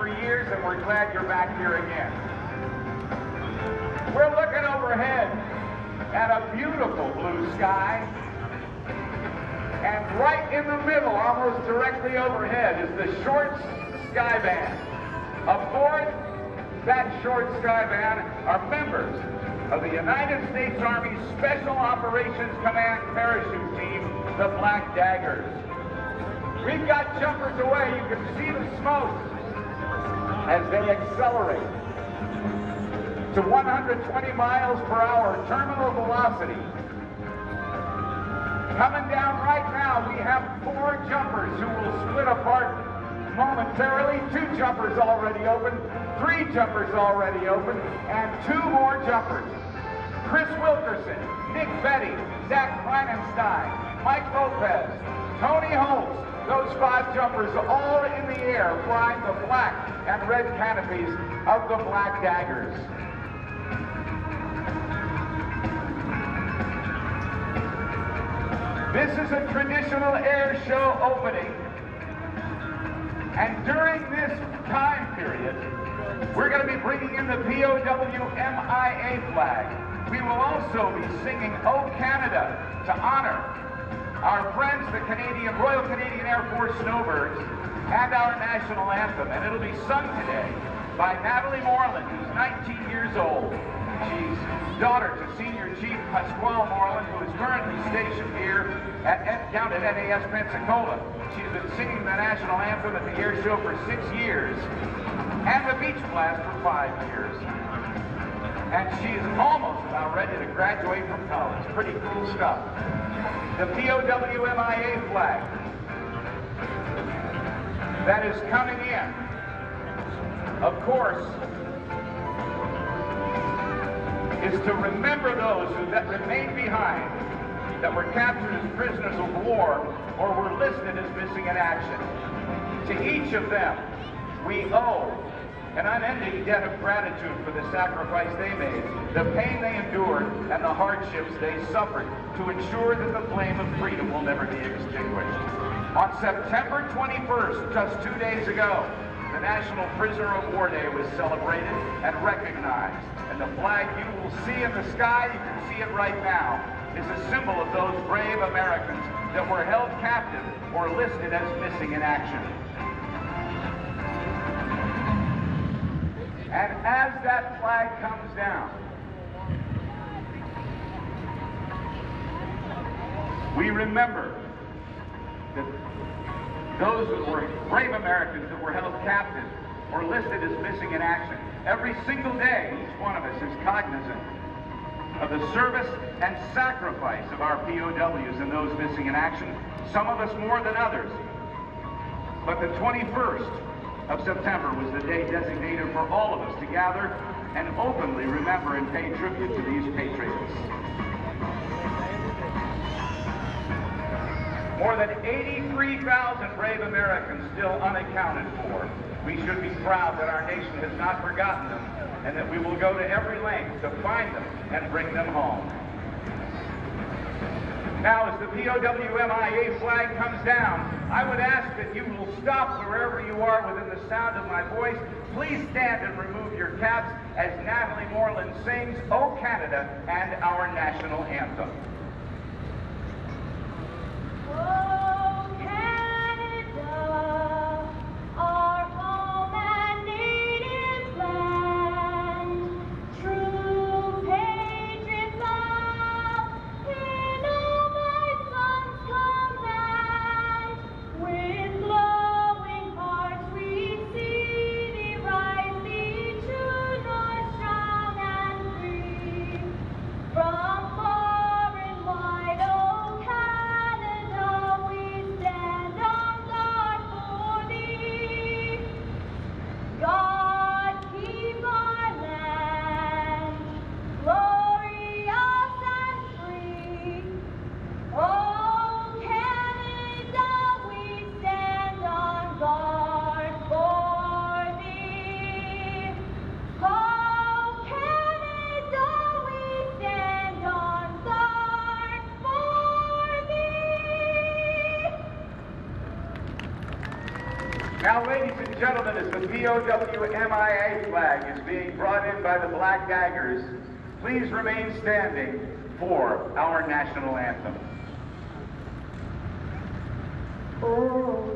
for years, and we're glad you're back here again. We're looking overhead at a beautiful blue sky, and right in the middle, almost directly overhead, is the Short Skyvan. Aboard that Short Skyvan are members of the United States Army Special Operations Command Parachute Team, the Black Daggers. We've got jumpers away. You can see the smoke as they accelerate to 120 miles per hour terminal velocity. Coming down right now, we have four jumpers who will split apart momentarily. Two jumpers already open, three jumpers already open, and two more jumpers. Chris Wilkerson, Nick Betty, Zach Kleinenstein, Mike Lopez, Tony Holtz, those five jumpers all in the air flying the black and red canopies of the Black Daggers. This is a traditional air show opening. And during this time period, we're going to be bringing in the POW-MIA flag. We will also be singing O Canada to honor our friends, the Canadian Royal Canadian Air Force Snowbirds, and our national anthem. And it'll be sung today by Natalie Moreland, who's 19 years old. She's daughter to Senior Chief Pasquale Moreland, who is currently stationed here at, down at NAS Pensacola. She's been singing the national anthem at the air show for six years, and the beach blast for five years. And she's almost about ready to graduate from college. Pretty cool stuff. The POWMIA flag that is coming in, of course, is to remember those who that remained behind, that were captured as prisoners of war, or were listed as missing in action. To each of them, we owe an unending debt of gratitude for the sacrifice they made, the pain they endured, and the hardships they suffered to ensure that the flame of freedom will never be extinguished. On September 21st, just two days ago, the National Prisoner of War Day was celebrated and recognized. And the flag you will see in the sky, you can see it right now, is a symbol of those brave Americans that were held captive or listed as missing in action. And as that flag comes down, we remember that those that were brave Americans that were held captive or listed as missing in action. Every single day, each one of us is cognizant of the service and sacrifice of our POWs and those missing in action, some of us more than others. But the 21st of September was the day designated for all of us to gather and openly remember and pay tribute to these patriots. More than 83,000 brave Americans still unaccounted for. We should be proud that our nation has not forgotten them and that we will go to every length to find them and bring them home. Now, as the POWMIA flag comes down, I would ask that you will stop wherever you are within the sound of my voice. Please stand and remove your caps as Natalie Moreland sings O Canada and our national anthem. Oh, Now, ladies and gentlemen, as the POWMIA flag. Is being brought in by the Black Daggers, please remain standing for our national anthem. Oh,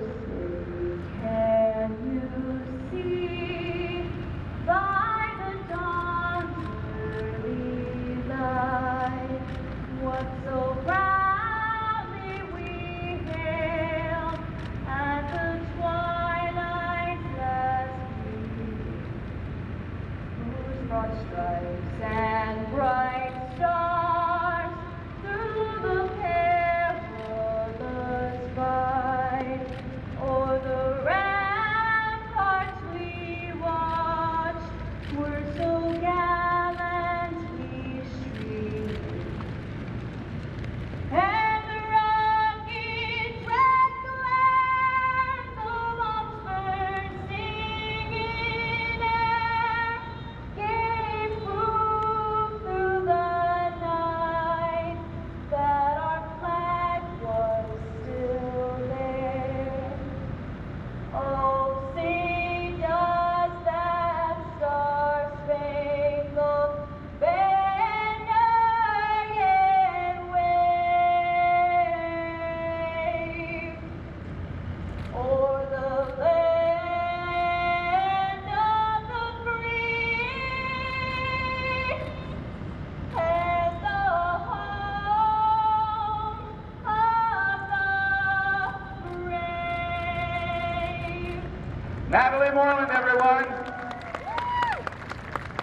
Natalie Moreland, everyone.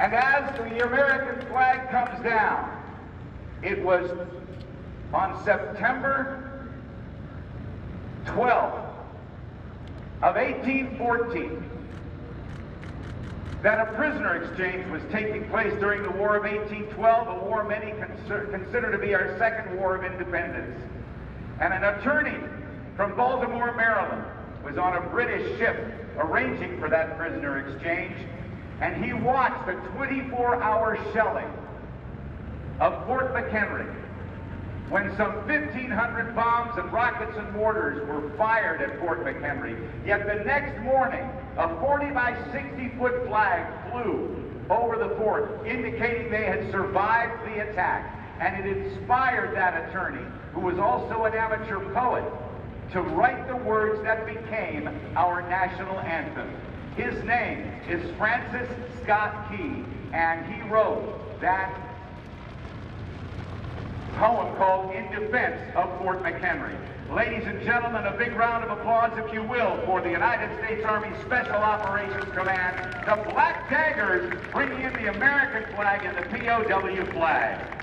And as the American flag comes down, it was on September 12th of 1814 that a prisoner exchange was taking place during the War of 1812, a war many consider, consider to be our second war of independence. And an attorney from Baltimore, Maryland, was on a British ship arranging for that prisoner exchange, and he watched the 24-hour shelling of Fort McHenry when some 1,500 bombs and rockets and mortars were fired at Fort McHenry. Yet the next morning, a 40 by 60 foot flag flew over the fort, indicating they had survived the attack. And it inspired that attorney, who was also an amateur poet, to write the words that became our national anthem. His name is Francis Scott Key, and he wrote that poem called In Defense of Fort McHenry. Ladies and gentlemen, a big round of applause, if you will, for the United States Army Special Operations Command, the Black Daggers bringing in the American flag and the POW flag.